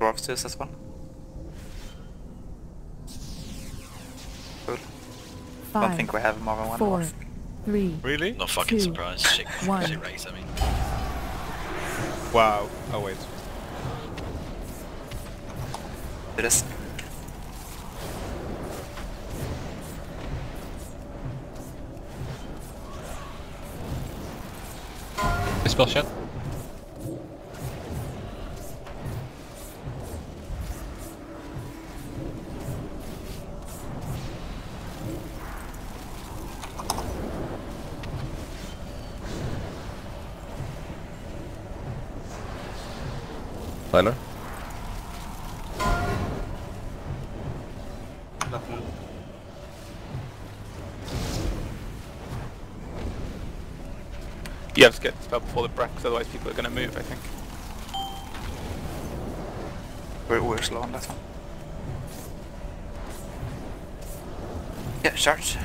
Dwarves use as well. Cool. Don't Five, think we have more than one four, dwarf. three, Really? Not fucking Two, surprised. Shit, one. shit race, I mean. Wow. Oh wait. Do this. Dispel shot. Tyler? You have to get the spell before the 'cause otherwise people are going to move, I think. We're, we're slow on that one. Yeah, charge.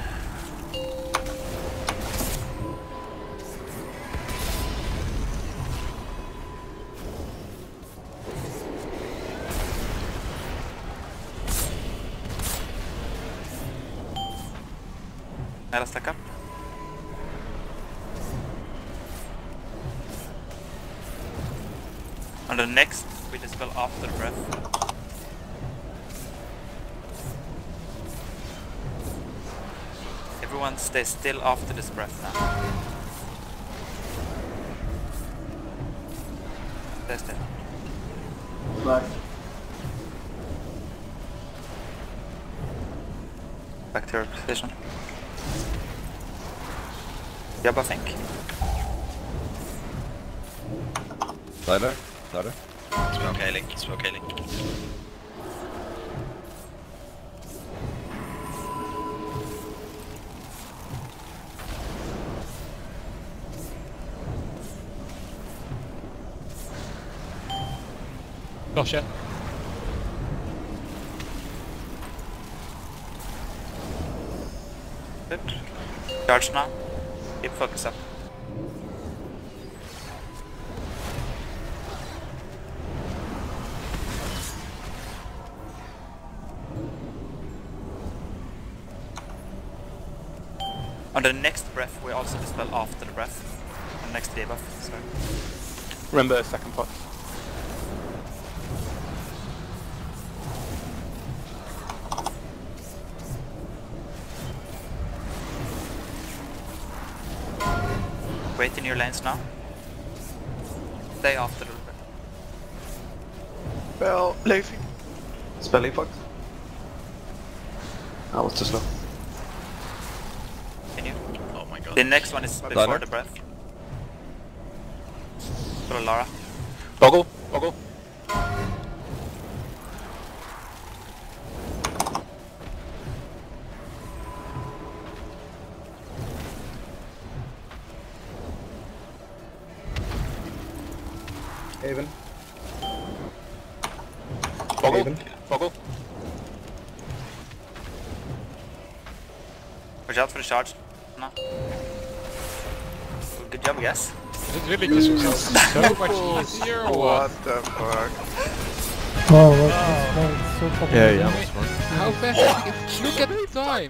Stack up. On the next, we just dispel after breath. Everyone stay still after this breath now. Stay still. Back to your position. Jabba think. Tyler? Tyler? Spell K-Link, spell K-Link. Dispel. Good. Charge now. Keep focus up. On the next breath, we also dispel after the breath. On next debuff, sorry. Remember the second pot. Wait in your lanes now. Stay after the breath. Well, Leify. Spell epoch. I was too slow. Continue. Oh my god. The next one is before Tyler? the breath. For Lara. Boggle, boggle. Haven. Boggle, Haven. boggle. Watch out for the charge. No. Good job, guys. It really just was so much easier or what? the fuck? Oh, that's, that's so fucking Yeah, yeah. How fast did you get? Look at the time!